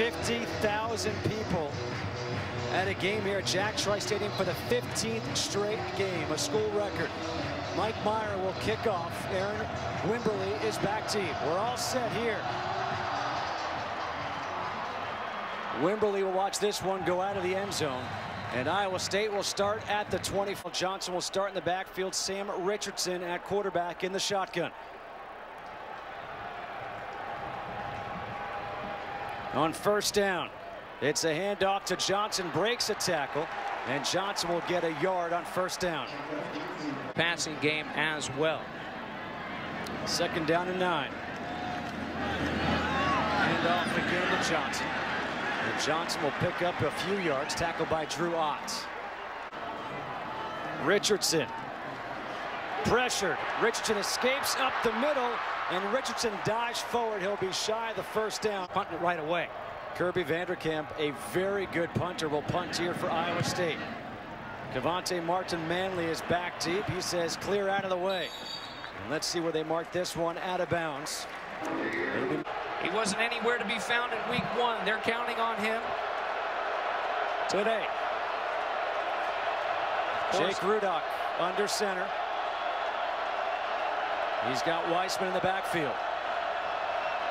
50,000 people at a game here at Jack Trice Stadium for the 15th straight game, a school record. Mike Meyer will kick off. Aaron Wimberly is back deep. We're all set here. Wimberly will watch this one go out of the end zone. And Iowa State will start at the 20. Johnson will start in the backfield. Sam Richardson at quarterback in the shotgun. On first down, it's a handoff to Johnson, breaks a tackle, and Johnson will get a yard on first down. Passing game as well. Second down and nine. Handoff again to Johnson. And Johnson will pick up a few yards, tackled by Drew Ott. Richardson. Pressured. Richardson escapes up the middle, and Richardson dives forward. He'll be shy of the first down. Punting it right away. Kirby Vanderkamp, a very good punter, will punt here for Iowa State. Kevonte Martin Manley is back deep. He says clear out of the way. And let's see where they mark this one out of bounds. He wasn't anywhere to be found in week one. They're counting on him today. Jake Rudock under center. He's got Weisman in the backfield.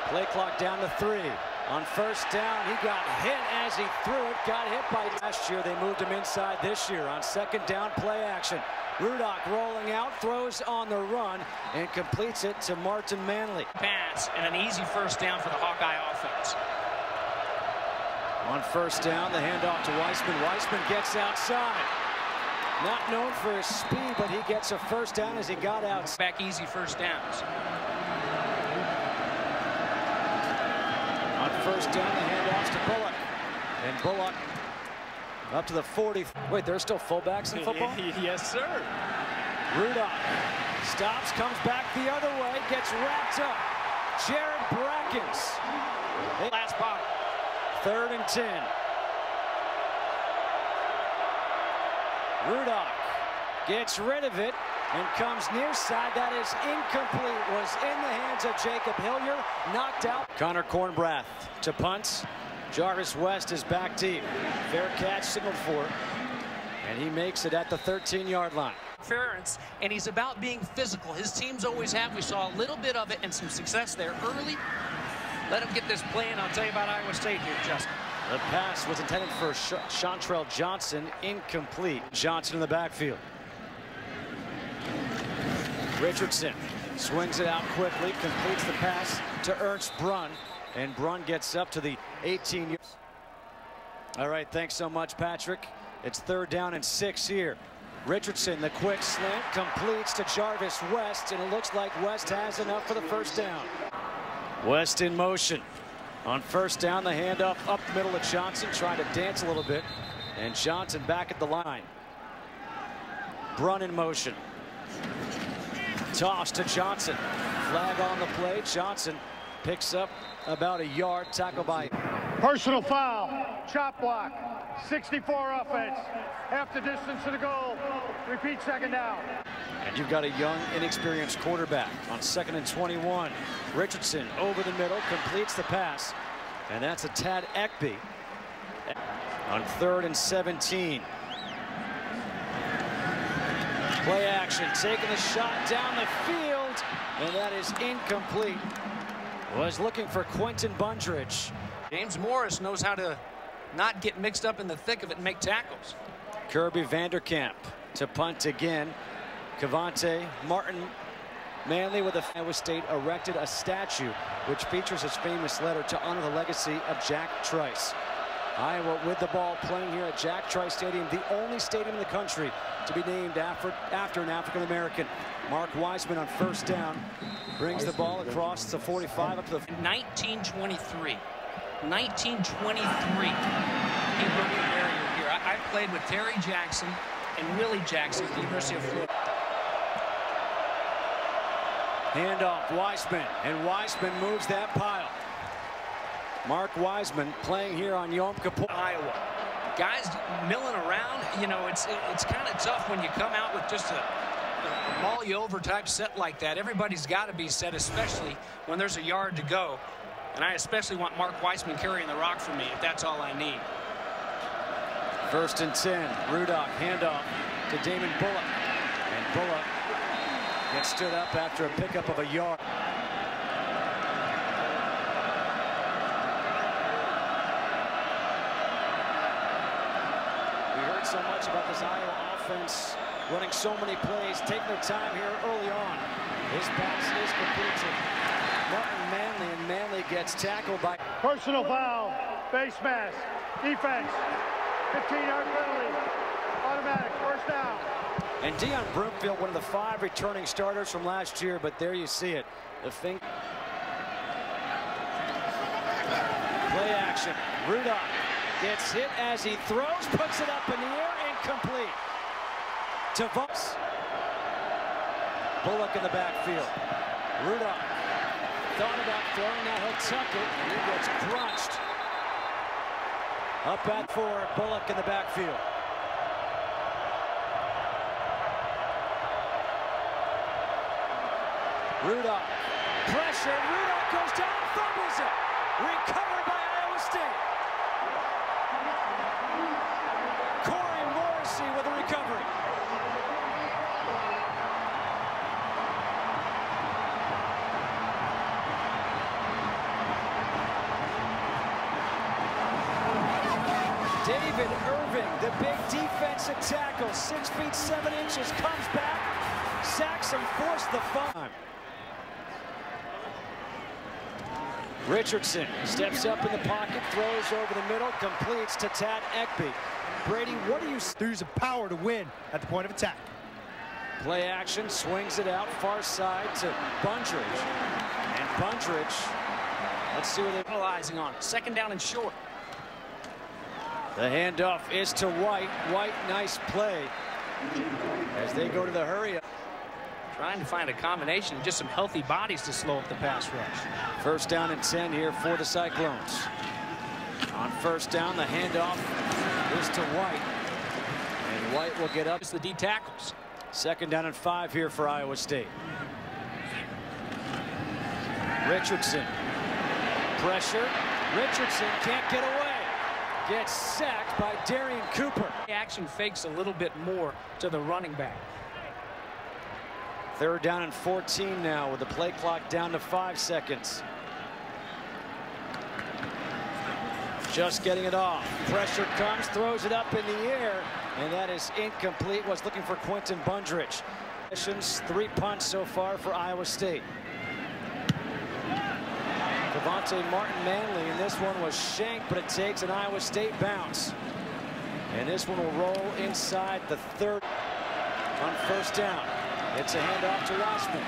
Play clock down to three. On first down, he got hit as he threw it. Got hit by last year. They moved him inside this year on second down play action. Rudock rolling out, throws on the run, and completes it to Martin Manley. Pass and an easy first down for the Hawkeye offense. On first down, the handoff to Weisman. Weisman gets outside. Not known for his speed, but he gets a first down as he got out. Back easy first downs. On first down, the handoffs to Bullock. And Bullock up to the 40. Wait, there's still fullbacks in football? yes, sir. Rudock stops, comes back the other way, gets wrapped up. Jared Brackens. Last ball. Third and 10. Rudock gets rid of it and comes near side. That is incomplete. Was in the hands of Jacob Hillyer. Knocked out. Connor Kornbrath to punt. Jarvis West is back deep. Fair catch signaled for. And he makes it at the 13-yard line. Ferentz, and he's about being physical. His teams always have. We saw a little bit of it and some success there early. Let him get this play, and I'll tell you about Iowa State here, Justin. The pass was intended for Shontrelle Johnson, incomplete. Johnson in the backfield. Richardson swings it out quickly, completes the pass to Ernst Brun, and Brun gets up to the 18 yards. All right, thanks so much, Patrick. It's third down and six here. Richardson, the quick slant, completes to Jarvis West, and it looks like West has enough for the first down. West in motion. On first down, the handoff up the middle of Johnson, trying to dance a little bit. And Johnson back at the line. Brun in motion. Toss to Johnson. Flag on the play. Johnson picks up about a yard. Tackle by. Personal foul. Chop block. 64 offense. Half the distance to the goal. Repeat second down. And you've got a young, inexperienced quarterback on second and 21. Richardson over the middle, completes the pass. And that's a Tad Ecby on third and 17. Play action, taking the shot down the field, and that is incomplete. Was looking for Quenton Bundrage. James Morris knows how to not get mixed up in the thick of it and make tackles. Kirby Vanderkamp to punt again. Kevonte Martin Manley with the Iowa State erected a statue which features his famous letter to honor the legacy of Jack Trice. Iowa with the ball playing here at Jack Trice Stadium, the only stadium in the country to be named after, after an African American. Mark Weisman on first down brings the ball across the 45 up to the 1923. 1923. He broke the barrier here. I, I played with Terry Jackson and Willie Jackson at the University of Florida. Handoff, Weisman, and Weisman moves that pile. Mark Weisman playing here on Yom Kippur. Iowa. Guys milling around, you know, it's it's kind of tough when you come out with just a, a you over type set like that. Everybody's got to be set, especially when there's a yard to go. And I especially want Mark Weisman carrying the rock for me if that's all I need. First and 10. Rudock handoff to Damon Bullock. And Bullock gets stood up after a pickup of a yard. We heard so much about this Iowa offense running so many plays, taking their time here early on. His pass is complete to Martin Manley, and Manley gets tackled by... Personal foul, face mask, defense, 15-yard penalty, automatic, first down. And Deon Broomfield, one of the five returning starters from last year, but there you see it. The thing. Play action. Rudock gets hit as he throws, puts it up in the air, incomplete. To Voss. Bullock in the backfield. Rudock thought about throwing, now he'll tuck it, and he gets crunched. Up at four, Bullock in the backfield. Rudock. Pressure. Rudock goes down, fumbles it. Recovered by Iowa State. Cory Morrissey with a recovery. Irving, the big defensive tackle, six feet seven inches, comes back, sacks and forced the fun. Richardson steps up in the pocket, throws over the middle, completes to Tad Ecby. Brady, what do you There's a power to win at the point of attack. Play action, swings it out, far side to Bundrage. And Bundrage, let's see what they're Analyzing on. Second down and short. The handoff is to White. White, nice play. As they go to the hurry up. Trying to find a combination of just some healthy bodies to slow up the pass rush. First down and 10 here for the Cyclones. On first down, the handoff is to White. And White will get up. It's the D tackles. Second down and five here for Iowa State. Richardson. Pressure. Richardson can't get away. Gets sacked by Darian Cooper. Action fakes a little bit more to the running back. Third down and 14 now with the play clock down to five seconds. Just getting it off. Pressure comes, throws it up in the air, and that is incomplete. Was looking for Quenton Bundrage. Three punts so far for Iowa State. Devontae Martin Manley, and this one was shanked, but it takes an Iowa State bounce. And this one will roll inside the third on first down. It's a handoff to Weisman.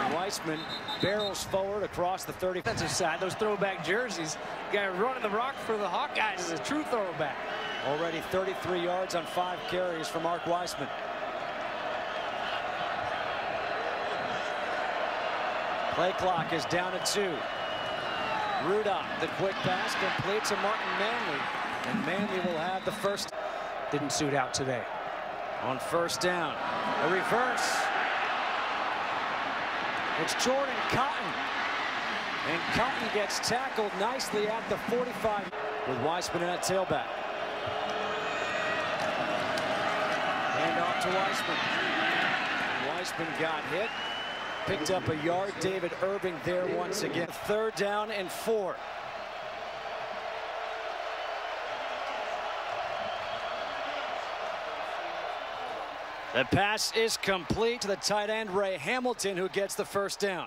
And Weisman barrels forward across the 30. Defensive side, those throwback jerseys. Guy running the rock for the Hawkeyes is a true throwback. Already 33 yards on five carries for Mark Weisman. Play clock is down to two. Rudock, the quick pass complete to Martin Manley. And Manley will have the first. Didn't suit out today. On first down, a reverse. It's Jordan Cotton. And Cotton gets tackled nicely at the 45 with Weisman at tailback. Hand off to Weisman. Weisman got hit. Picked up a yard. David Irving there once again. Third down and four. The pass is complete to the tight end, Ray Hamilton, who gets the first down.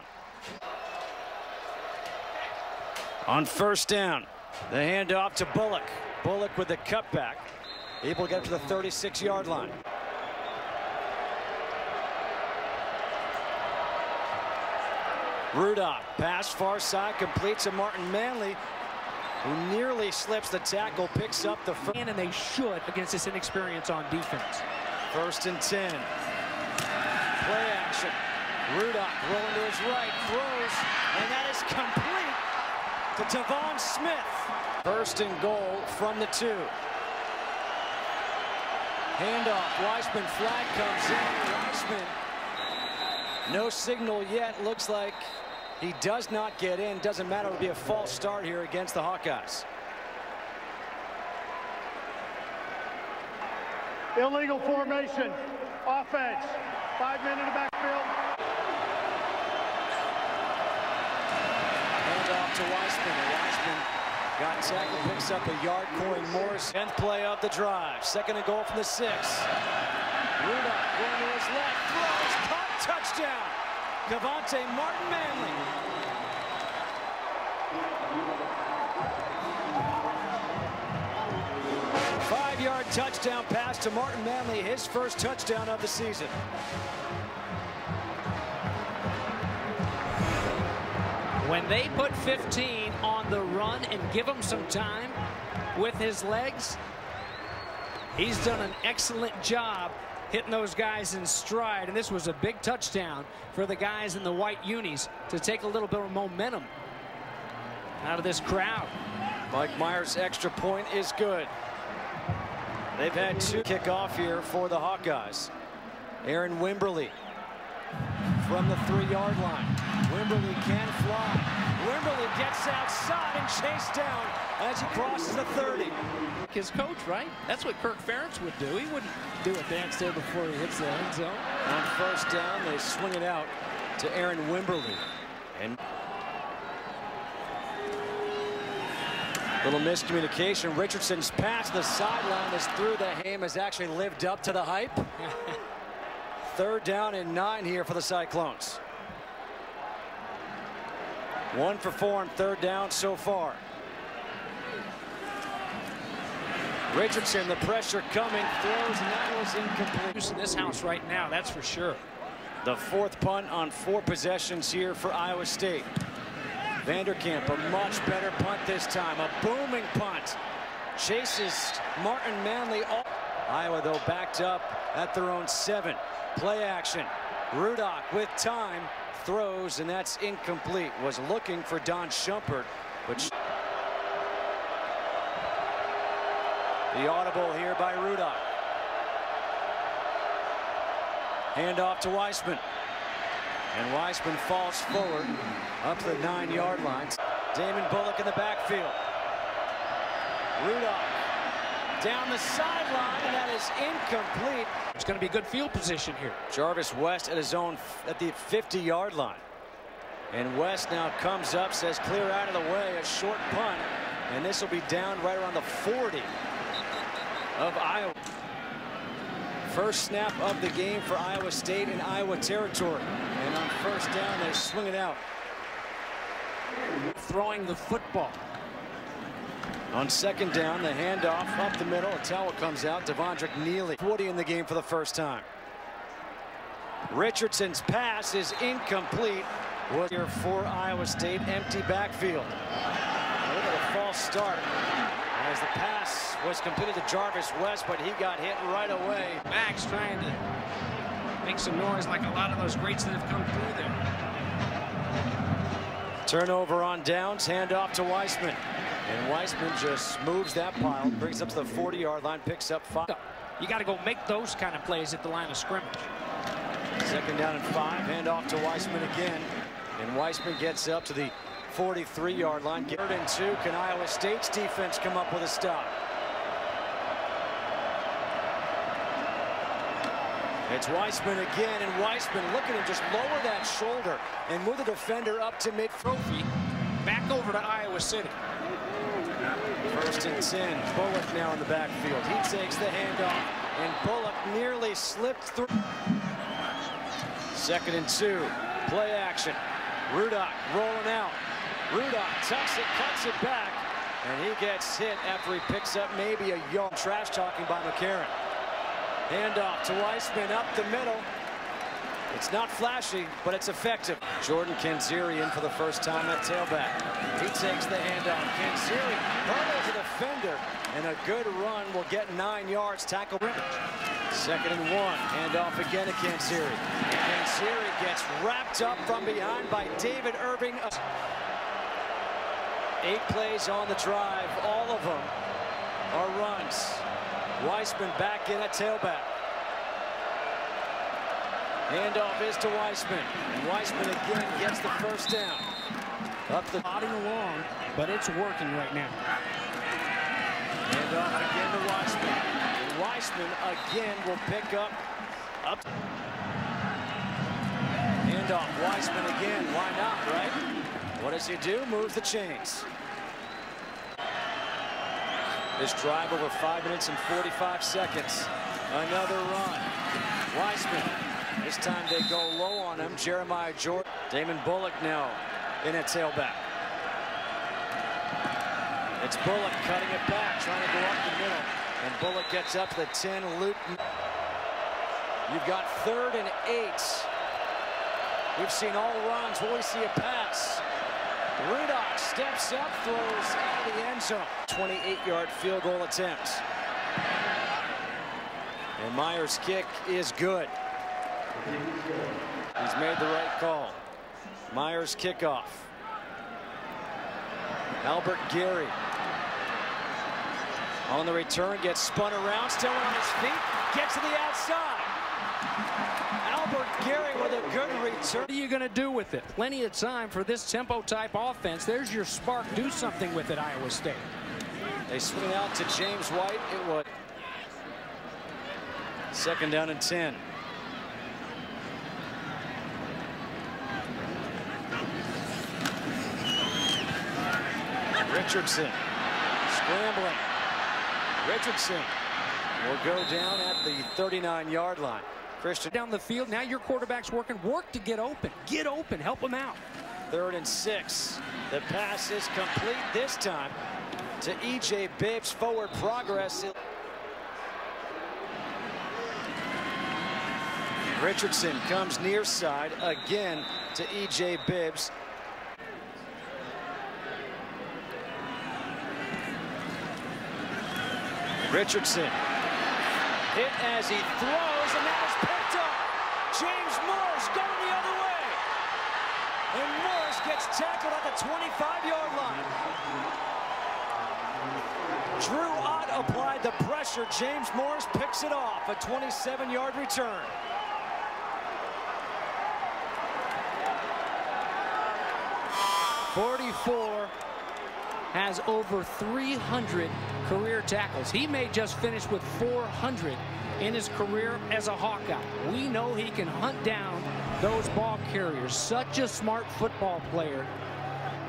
On first down, the handoff to Bullock. Bullock with the cutback. Able to get up to the 36-yard line. Rudock, pass far side, completes to Martin Manley, who nearly slips the tackle, picks up the first. And they should against this inexperience on defense. First and 10. Play action. Rudock rolling to his right, throws, and that is complete to Tevaun Smith. First and goal from the two. Handoff, Weisman flag comes in. Weisman, no signal yet. Looks like He does not get in. Doesn't matter. It'll be a false start here against the Hawkeyes. Illegal formation. Offense. Five men in the backfield. Hand off to Weisman. Weisman got tackled, picks up a yard. Corey Morris. 10th play of the drive. Second and goal from the six. Rudock going to his left. Throws. Caught. Touchdown. Kevonte Martin Manley. Five-yard touchdown pass to Martin Manley, his first touchdown of the season. When they put 15 on the run and give him some time with his legs, he's done an excellent job hitting those guys in stride. And this was a big touchdown for the guys in the white unis to take a little bit of momentum out of this crowd. Mike Meyer's extra point is good. They've had two kickoff here for the Hawkeyes. Aaron Wimberly from the three-yard line. Wimberly can fly. Wimberly gets outside and chased down as he crosses the 30. His coach, right? That's what Kirk Ferentz would do. He wouldn't do a dance there before he hits the end zone. On first down, they swing it out to Aaron Wimberly. And little miscommunication. Richardson's pass the sideline is through the ham has actually lived up to the hype. Third down and nine here for the Cyclones. One for four on third down so far. Richardson, the pressure coming, throws, and that was incomplete. In this house right now, that's for sure. The fourth punt on four possessions here for Iowa State. Vanderkamp, a much better punt this time. A booming punt. Chases Martin Manley. All Iowa, though, backed up at their own seven. Play action. Rudock with time. Throws, and that's incomplete. Was looking for Don Shumpert, but... The audible here by Rudock. Hand off to Weisman. And Weisman falls forward up the nine-yard line. Damon Bullock in the backfield. Rudock down the sideline, and that is incomplete. It's going to be good field position here. Jarvis West at his own at the 50-yard line. And West now comes up, says clear out of the way, a short punt. And this will be down right around the 40 of Iowa. First snap of the game for Iowa State in Iowa territory. And on first down, they swing it out. Throwing the football. On second down, the handoff up the middle. A towel comes out. DeVondrick Nealy, 40 in the game for the first time. Richardson's pass is incomplete. Was here for Iowa State, empty backfield. A little false start as the pass was completed to Jarvis West, but he got hit right away. Max trying to make some noise like a lot of those greats that have come through there. Turnover on downs, handoff to Weisman. And Weisman just moves that pile, brings up to the 40-yard line, picks up five. You got to go make those kind of plays at the line of scrimmage. Second down and five, handoff to Weisman again. And Weisman gets up to the 43-yard line. Third and two. Can Iowa State's defense come up with a stop? It's Weisman again, and Weisman looking to just lower that shoulder and move the defender up to mid trophy. Back over to Iowa City. First and 10. Bullock now in the backfield. He takes the handoff, and Bullock nearly slipped through. Second and two. Play action. Rudock rolling out. Rudock tucks it, cuts it back, and he gets hit after he picks up maybe a yard. Trash talking by McCarron. Handoff to Weisman up the middle. It's not flashy, but it's effective. Jordan Canzeri in for the first time at tailback. He takes the handoff. Canzeri hurdles a defender, and a good run will get nine yards. Tackle. Second and one. Handoff again to Canzeri. Canzeri gets wrapped up from behind by David Irving. Eight plays on the drive. All of them are runs. Weisman back in at tailback. Handoff is to Weisman. And Weisman again gets the first down. Up the Plodding along, but it's working right now. and off again to Weisman. Weisman again will pick up. Up. And off Weisman again. Why not, right? What does he do? Move the chains. This drive over five minutes and 45 seconds. Another run. Weisman. This time they go low on him. Jeremiah Jordan. Damon Bullock now in at tailback. It's Bullock cutting it back, trying to go up the middle. And Bullock gets up the 10. Luton. You've got third and eight. We've seen all runs. Will we see a pass? Rudock steps up, throws out of the end zone. 28-yard field goal attempt. And Meyer's kick is good. He's made the right call. Myers kickoff. Albert Gary on the return gets spun around, still on his feet, gets to the outside. Gary with a good return. What are you going to do with it? Plenty of time for this tempo type offense. There's your spark. Do something with it, Iowa State. They swing it out to James White. It was second down and 10. Richardson scrambling. Richardson will go down at the 39-yard line. Christian Down the field. Now your quarterback's working. Work to get open. Get open. Help him out. Third and six. The pass is complete this time to E.J. Bibbs. Forward progress. Richardson comes near side again to E.J. Bibbs. Richardson hit as he throws and that is. James Morris going the other way. And Morris gets tackled at the 25-yard line. Drew Ott applied the pressure. James Morris picks it off. A 27-yard return. Forty-four has over 300 career tackles. He may just finish with 400 in his career as a Hawkeye. We know he can hunt down those ball carriers. Such a smart football player.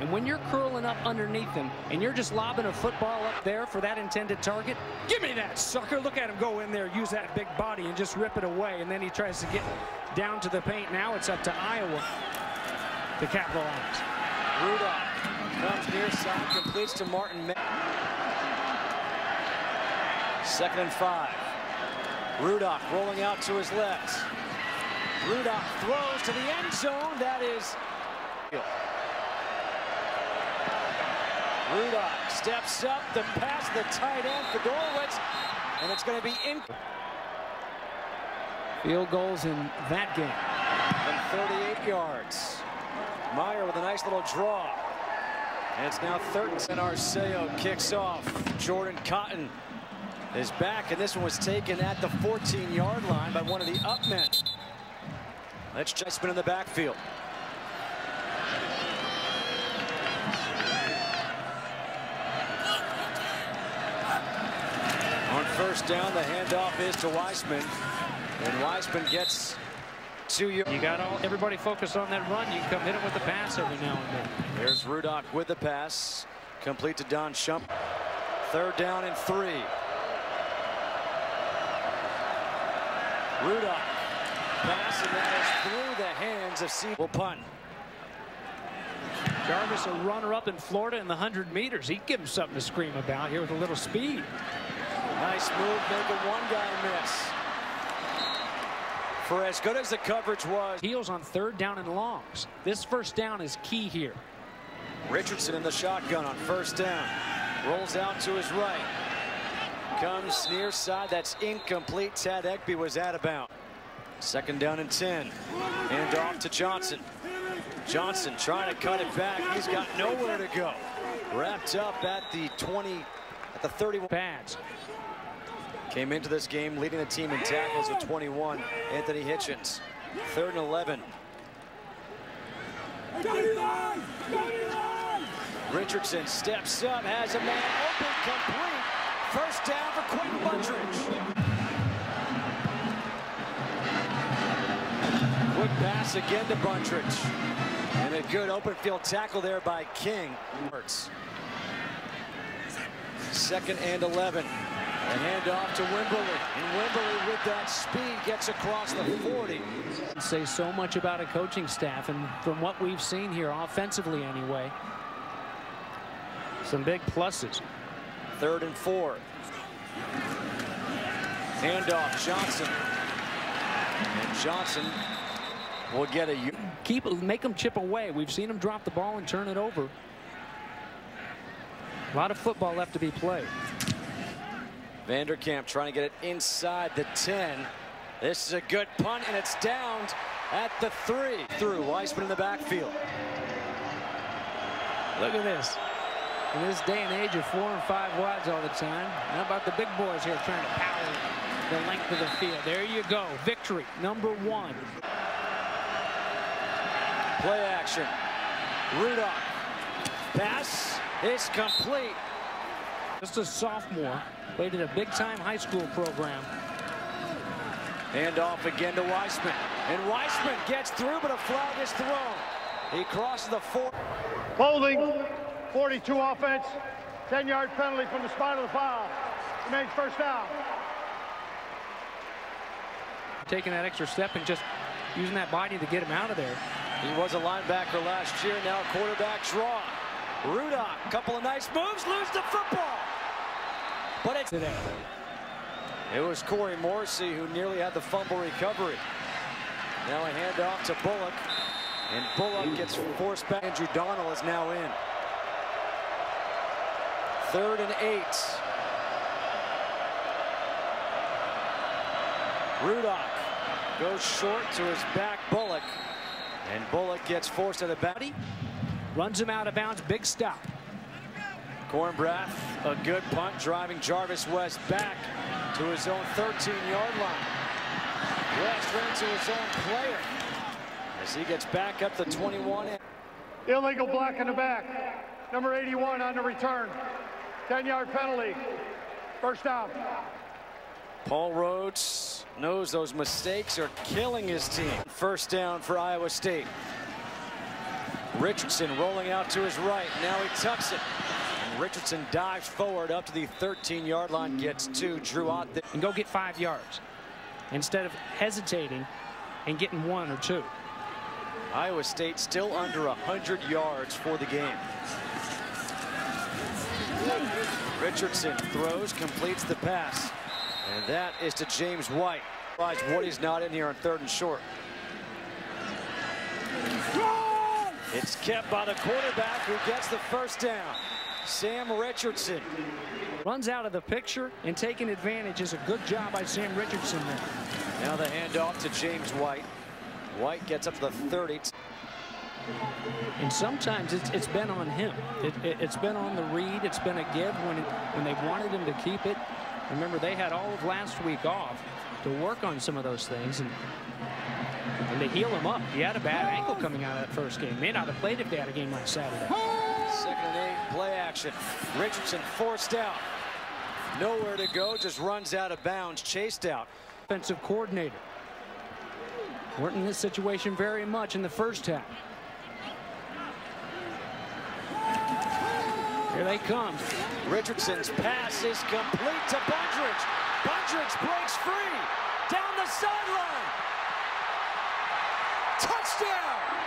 And when you're curling up underneath him and you're just lobbing a football up there for that intended target, give me that sucker. Look at him go in there, use that big body and just rip it away. And then he tries to get down to the paint. Now it's up to Iowa to capitalize. Rudock comes near side, completes to Martin. Second and five. Rudock rolling out to his left. Rudock throws to the end zone. That is. Rudock steps up the pass, the tight end for Dorwitz, and it's going to be in. Field goals in that game. From 38 yards. Meyer with a nice little draw. And it's now third and Arceo kicks off. Jordan Cotton is back, and this one was taken at the 14-yard line by one of the up men. That's Weisman in the backfield. On first down, the handoff is to Weisman. And Weisman gets to you. You got all everybody focused on that run. You can come hit him with the pass every now and then. There's Rudock with the pass. Complete to Don Shump. Third down and three. Rudock. Pass and that is through the hands of Siebel punt. Jarvis, a runner-up in Florida in the 100 meters. He'd give him something to scream about here with a little speed. Nice move, making one guy miss. For as good as the coverage was, Heels on third down and longs. This first down is key here. Richardson in the shotgun on first down. Rolls out to his right. Comes near side. That's incomplete. Tad Ecby was out of bounds. Second down and 10. And off to Johnson. Johnson trying to cut it back. He's got nowhere to go. Wrapped up at the 20, at the 31. Pads. Came into this game leading the team in tackles with 21. Anthony Hitchens. Third and 11. Richardson steps up, has a man open, complete. First down for Quenton Bundrage. Quick pass again to Bundrage. And a good open field tackle there by King. Second and 11. A handoff to Wimberly. And Wimberly with that speed gets across the 40. Say so much about a coaching staff and from what we've seen here offensively anyway. Some big pluses. Third and four. Handoff Johnson. And Johnson will get a keep make them chip away. We've seen them drop the ball and turn it over. A lot of football left to be played. Vanderkamp trying to get it inside the 10. This is a good punt, and it's downed at the three. Through Weisman in the backfield. Look at this. In this day and age of four and five wides all the time, how about the big boys here trying to power the length of the field? There you go. Victory, number one. Play action. Rudock. Pass is complete. Just a sophomore. Played in a big-time high school program. Hand off again to Weisman. And Weisman gets through, but a flag is thrown. He crosses the four. Holding, 42 offense, 10-yard penalty from the spot of the foul. Remains first down. Taking that extra step and just using that body to get him out of there. He was a linebacker last year, now quarterback draw. Rudock, couple of nice moves, lose the football. But it's today. It was Cory Morrissey who nearly had the fumble recovery. Now a handoff to Bullock. And Bullock gets forced back. Andrew Donnal is now in. Third and eight. Rudock goes short to his back Bullock. And Bullock gets forced to the back. Runs him out of bounds. Big stop. Kornbrath, a good punt, driving Jarvis West back to his own 13-yard line. West ran to his own player as he gets back up the 21. Illegal block in the back. Number 81 on the return. 10-yard penalty. First down. Paul Rhoads knows those mistakes are killing his team. First down for Iowa State. Richardson rolling out to his right. Now he tucks it. And Richardson dives forward up to the 13-yard line, gets two, drew out there. And go get five yards instead of hesitating and getting one or two. Iowa State still under 100 yards for the game. Richardson throws, completes the pass. And that is to James White. Woody's not in here on third and short. It's kept by the quarterback who gets the first down. Sam Richardson. Runs out of the picture and taking advantage is a good job by Sam Richardson there. Now the handoff to James White. White gets up to the 30. And sometimes it's, it's been on him. It, has it, been on the read. It's been a give when, it, when they wanted him to keep it. Remember, they had all of last week off to work on some of those things. And and they heal him up. He had a bad ankle coming out of that first game. May not have played if they had a game like Saturday. Second and eight, play action. Richardson forced out. Nowhere to go, just runs out of bounds, chased out. Offensive coordinator. Weren't in this situation very much in the first half. Here they come. Richardson's pass is complete to Bundrage. Bundrage breaks free down the sideline. Touchdown!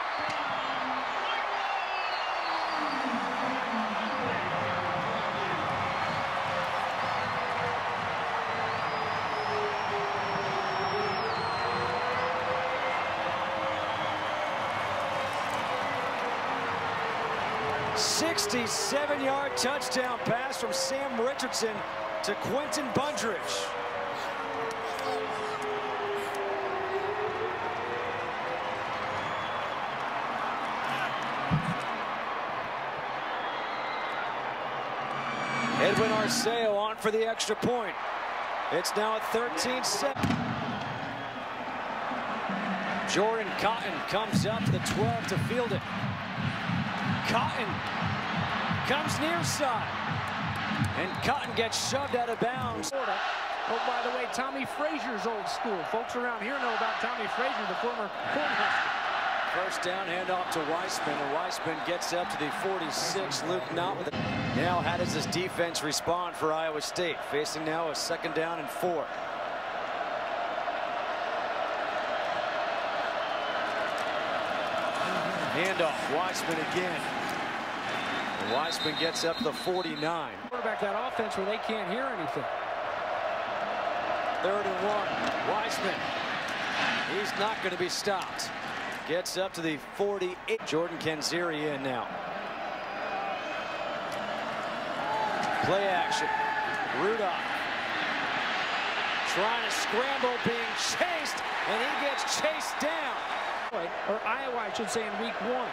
Sixty-seven yard touchdown pass from Sam Richardson to Quenton Bundrage. Edwin Arceo on for the extra point. It's now at 13-7. Jordan Cotton comes up to the 12 to field it. Cotton comes near side. And Cotton gets shoved out of bounds. Oh, by the way, Tommie Frazier's old school. Folks around here know about Tommie Frazier, the former Cornhusker. First down, handoff to Weisman, and Weisman gets up to the 46. Luke Knott with it. Now, how does this defense respond for Iowa State? Facing now a second down and four. Handoff, Weisman again. And Weisman gets up to the 49. Quarterback that offense where they can't hear anything. Third and one. Weisman. He's not going to be stopped. Gets up to the 48. Jordan Canzeri in now. Play action. Rudock. Trying to scramble, being chased, and he gets chased down. Or Iowa, I should say, in week one.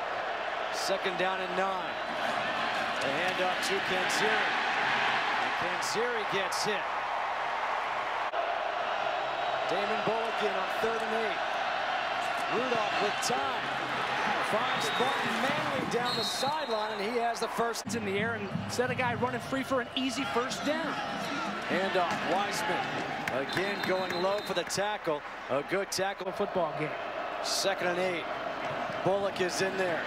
Second down and nine. The handoff to Canzeri. And Canzeri gets hit. Damon Bullock in on third and eight. Rudock with time. Finds Martin Manley down the sideline, and he has the first. In the air and set a guy running free for an easy first down. Handoff, Weisman. Again going low for the tackle. A good tackle. Football game. Second and eight. Bullock is in there.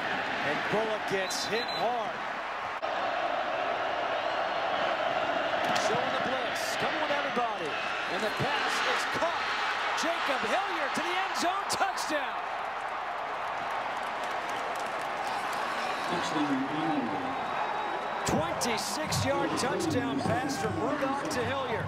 And Bullock gets hit hard. Showing the blitz. Coming with everybody. And the pass is caught. Jacob Hillyer to the end zone. Touchdown. 26-yard touchdown pass from Rudock to Hillyer.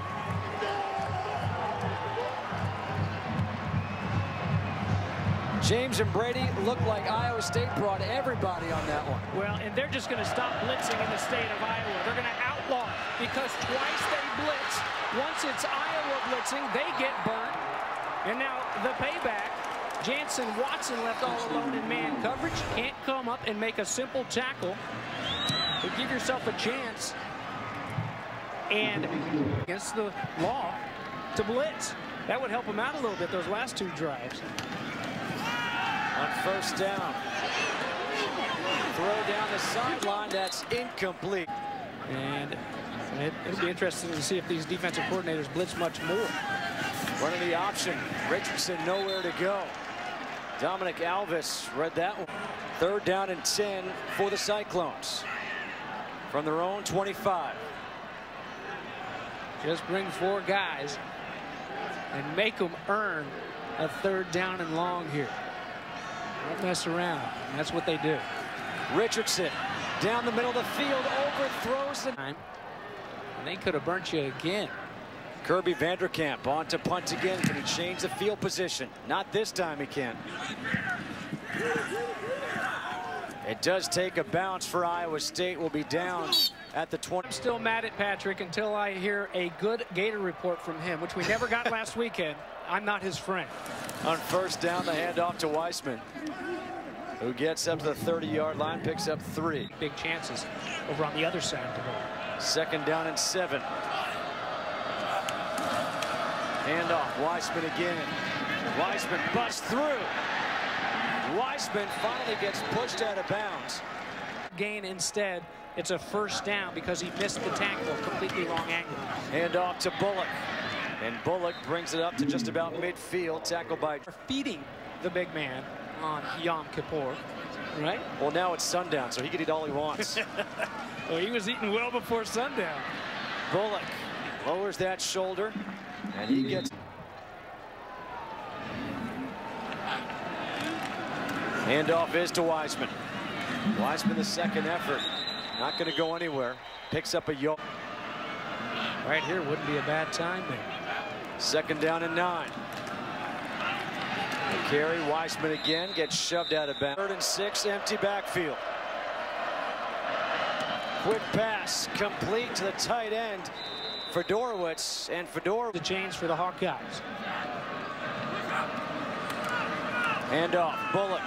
James and Brady look like Iowa State brought everybody on that one. Well, and they're just going to stop blitzing in the state of Iowa. They're going to outlaw because twice they blitz. Once it's Iowa blitzing, they get burnt. And now the payback, Jansen Watson left all alone in man coverage. Can't come up and make a simple tackle. To give yourself a chance and against the law to blitz. That would help them out a little bit those last two drives. On first down. Throw down the sideline. That's incomplete. And it, it'll be interesting to see if these defensive coordinators blitz much more. Running the option. Richardson nowhere to go. Dominic Alvis read that one. Third down and 10 for the Cyclones. From their own 25. Just bring four guys and make them earn a third down and long here. Don't mess around. That's what they do. Richardson down the middle of the field, overthrows the time. And they could have burnt you again. Kirby Vanderkamp on to punt again. Can he change the field position? Not this time he can. It does take a bounce for Iowa State. Will be down at the 20. I'm still mad at Patrick until I hear a good Gator report from him, which we never got last weekend. I'm not his friend. On first down, the handoff to Weisman, who gets up to the 30-yard line, picks up three. Big chances over on the other side of the ball. Second down and seven. Handoff, Weisman again. Weisman busts through. Weisman finally gets pushed out of bounds. Gain instead. It's a first down because he missed the tackle, completely wrong angle. Handoff to Bullock. And Bullock brings it up to just about midfield, tackled by... Feeding the big man on Yom Kippur, right? Well, now it's sundown, so he can eat all he wants. well, he was eating well before sundown. Bullock lowers that shoulder, and he gets... Handoff is to Weisman. Weisman, the second effort. Not going to go anywhere. Picks up a yoke. Right here wouldn't be a bad time there. Second down and nine. The carry, Weisman again gets shoved out of bounds. Third and six, empty backfield. Quick pass, complete to the tight end. Fiedorowicz and Fedor. The change for the Hawkeyes. Handoff, Bullock.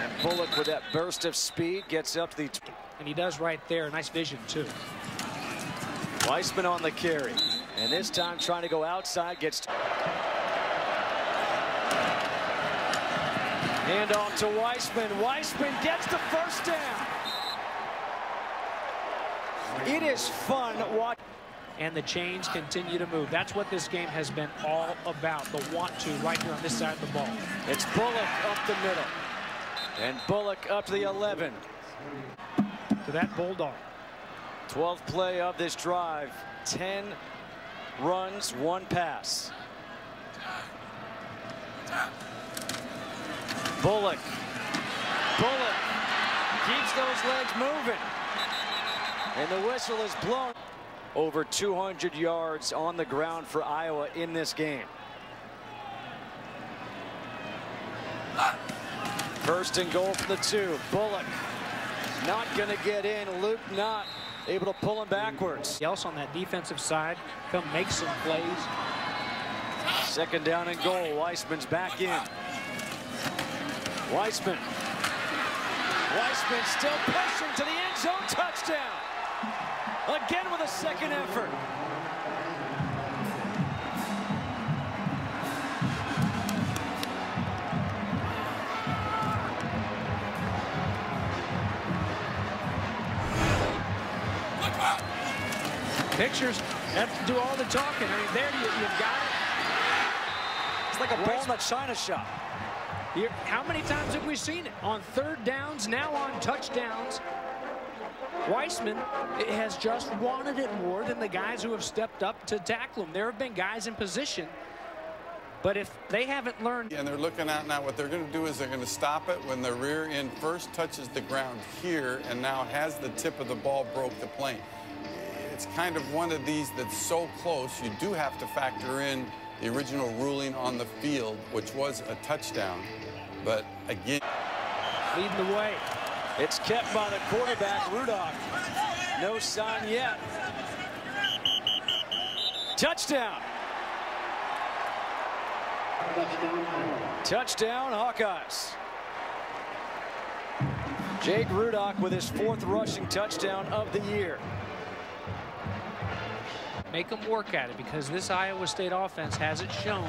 And Bullock with that burst of speed gets up to the... And he does right there. Nice vision, too. Weisman on the carry. And this time trying to go outside, gets... Handoff to Weisman. Weisman gets the first down. It is fun watching. And the chains continue to move. That's what this game has been all about. The want to right here on this side of the ball. It's Bullock up the middle. And Bullock up to the 11. To that Bulldog. 12th play of this drive. 10 runs, one pass. Bullock. Bullock keeps those legs moving. And the whistle is blown. Over 200 yards on the ground for Iowa in this game. First and goal from the two. Bullock not going to get in. Luke not able to pull him backwards. Else on that defensive side, come make some plays. Second down and goal. Weisman's back in. Weisman. Weisman still pushing to the end zone. Touchdown. Again with a second effort. Pictures have to do all the talking. I mean, there you, you've got it. It's like a ball in a china shop. How many times have we seen it? On third downs, now on touchdowns. Weisman has just wanted it more than the guys who have stepped up to tackle him. There have been guys in position, but if they haven't learned... And they're looking out now. What they're going to do is they're going to stop it when the rear end first touches the ground here and now has the tip of the ball broke the plane. It's kind of one of these that's so close, you do have to factor in the original ruling on the field, which was a touchdown. But again... Leading the way. It's kept by the quarterback, Rudock. No sign yet. Touchdown. Touchdown, Hawkeyes. Jake Rudock with his fourth rushing touchdown of the year. Make them work at it because this Iowa State offense hasn't shown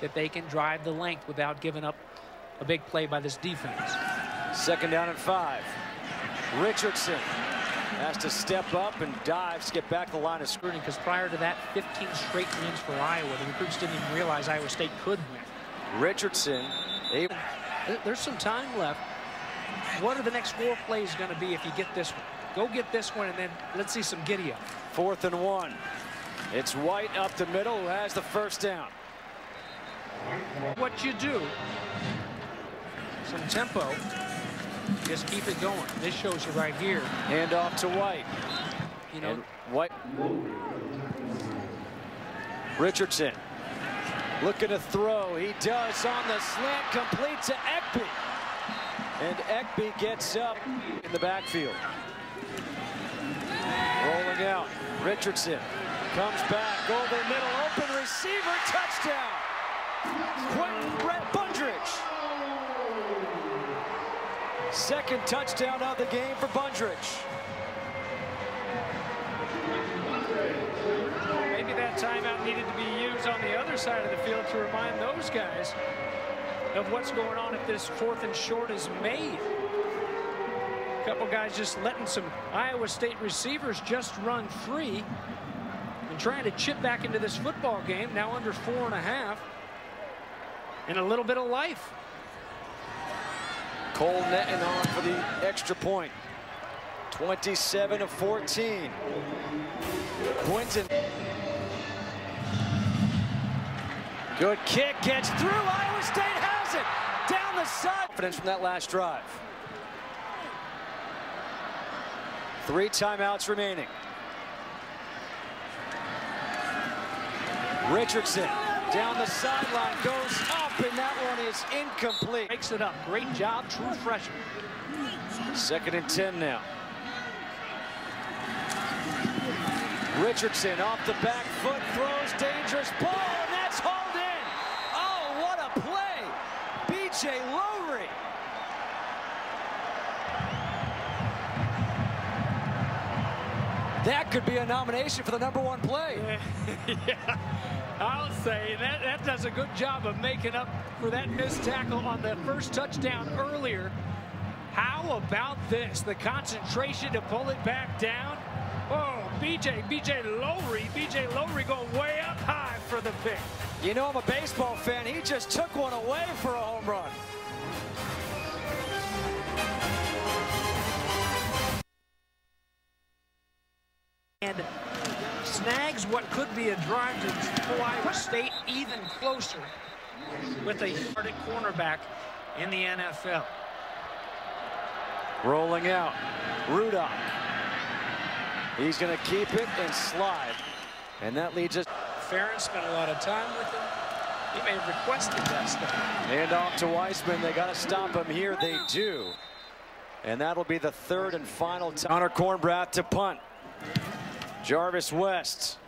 that they can drive the length without giving up a big play by this defense. Second down and five. Richardson has to step up and dives to get back the line of scrutiny because prior to that 15 straight wins for Iowa the recruits didn't even realize Iowa State could win. Richardson able there's some time left what are the next four plays going to be if you get this one go get this one and then let's see some giddy up fourth and one it's White up the middle who has the first down what you do some tempo just keep it going. This shows you right here. Hand off to White. You know, and White. Richardson looking to throw. He does on the slant, complete to Ecby. And Ecby gets up in the backfield. Rolling out. Richardson comes back over middle, open receiver, touchdown. Quenton Brett Bundrage. Second touchdown of the game for Bundrage. Maybe that timeout needed to be used on the other side of the field to remind those guys of what's going on if this fourth and short is made. A couple guys just letting some Iowa State receivers just run free trying to chip back into this football game, now under four and a half, and a little bit of life. Cole Netten on for the extra point. 27 of 14. Quinton. Good kick, gets through. Iowa State has it. Down the side. Confidence from that last drive. Three timeouts remaining. Richardson down the sideline, goes up, and that one is incomplete. Makes it up. Great job, true freshman. Second and 10 now. Richardson off the back foot, throws dangerous ball, and that's hauled in. Oh, what a play. B.J. Lowery. That could be a nomination for the number one play. yeah. I'll say that, that does a good job of making up for that missed tackle on the first touchdown earlier. How about this? The concentration to pull it back down. Oh, BJ. BJ Lowery, BJ Lowery going way up high for the pick. You know I'm a baseball fan. He just took one away for a home run. Snags what could be a drive to pull Iowa State even closer with a started cornerback in the NFL. Rolling out. Rudock. He's going to keep it and slide. And that leads us. Ferentz spent a lot of time with him. He may have requested that stuff. And off to Weisman. They got to stop him here. They do. And that'll be the third and final time. Connor Kornbrath to punt. Jarvis West.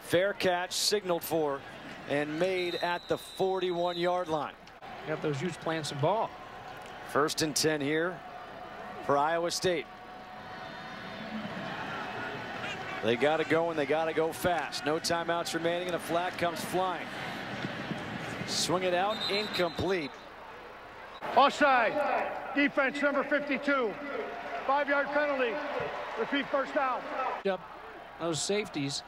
Fair catch signaled for and made at the 41 yard line. Got those youths playing some ball. First and 10 here for Iowa State. They got to go and they got to go fast. No timeouts remaining and a flag comes flying. Swing it out incomplete. Offside. Defense number 52. Five yard penalty. Repeat first down. Up those safeties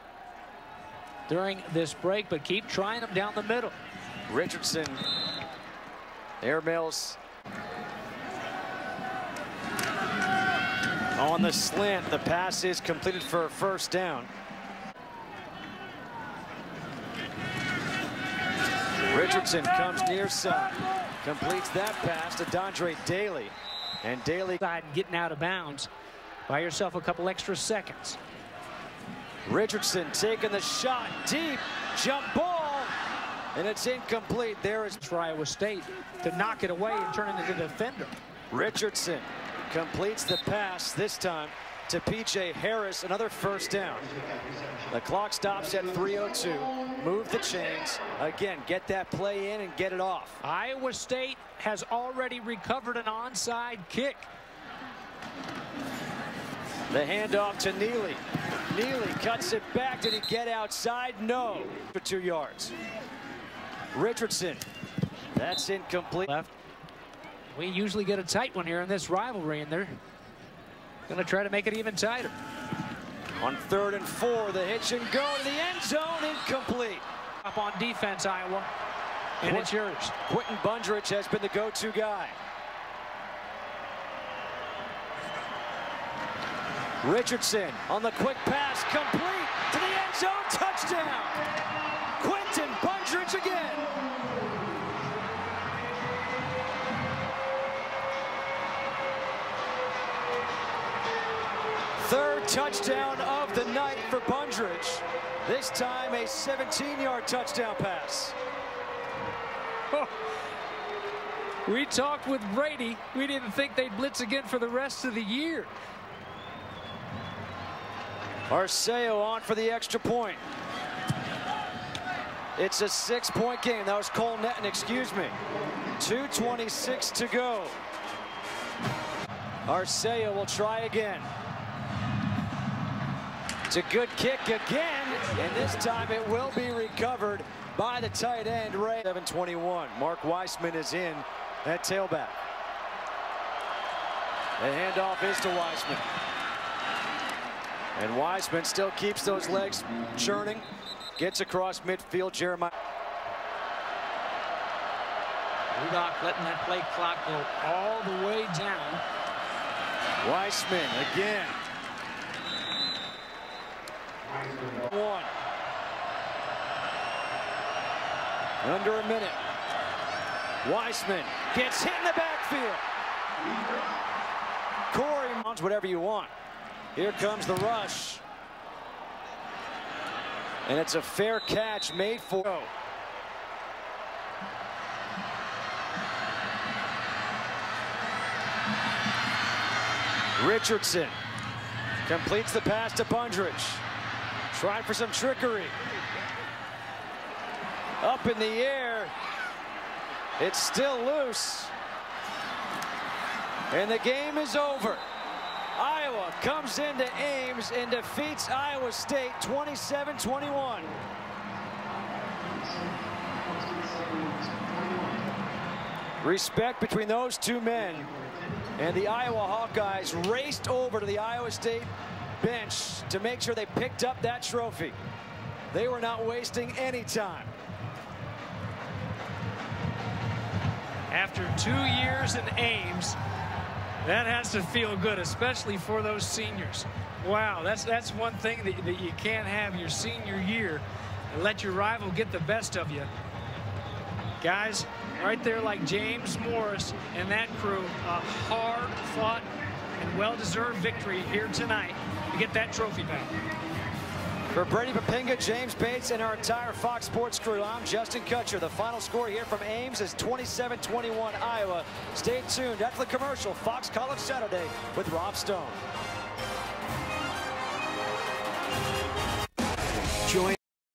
during this break, but keep trying them down the middle. Richardson Air Mills. on the slant. The pass is completed for a first down. Richardson comes near side, completes that pass to Dondre Daly, and Daly getting out of bounds. Buy yourself a couple extra seconds. Richardson taking the shot deep, jump ball, and it's incomplete. There is Iowa State to knock it away and turn it into the defender. Richardson completes the pass this time to P.J. Harris, another first down. The clock stops at 3.02. Move the chains. Again, get that play in and get it off. Iowa State has already recovered an onside kick. The handoff to Nealy. Nealy cuts it back. Did he get outside? No. For two yards. Richardson. That's incomplete. Left. We usually get a tight one here in this rivalry, and they're going to try to make it even tighter. On third and four, the hitch and go to the end zone, incomplete. Up on defense, Iowa, and it's yours. Quenton Bundrage has been the go-to guy. Richardson on the quick pass, complete to the end zone, touchdown. Quenton Bundrage again. Third touchdown of the night for Bundrage. This time a 17-yard touchdown pass. We talked with Brady. We didn't think they'd blitz again for the rest of the year. Arceo on for the extra point. It's a six-point game. That was Cole Netten, excuse me. 2.26 to go. Arceo will try again. It's a good kick again, and this time it will be recovered by the tight end, Ray. 721. Mark Weisman is in at tailback. The handoff is to Weisman. And Weisman still keeps those legs churning. Gets across midfield. Jeremiah. Rudock letting that play clock go all the way down. Weisman again. One. Under a minute. Weisman gets hit in the backfield. Corey wants whatever you want. Here comes the rush. And it's a fair catch made for. Richardson completes the pass to Bundrage. Trying for some trickery. Up in the air. It's still loose. And the game is over. Iowa comes into Ames and defeats Iowa State 27-21. Respect between those two men. And the Iowa Hawkeyes raced over to the Iowa State bench to make sure they picked up that trophy. They were not wasting any time. After two years in Ames, that has to feel good, especially for those seniors. Wow, that's that's one thing that, that you can't have your senior year and let your rival get the best of you. Guys, right there like James Morris and that crew, a hard-fought and well-deserved victory here tonight to get that trophy back. For Brady Poppinga, James Bates, and our entire Fox Sports crew, I'm Justin Kutcher. The final score here from Ames is 27-21 Iowa. Stay tuned after the commercial, Fox College Saturday with Rob Stone.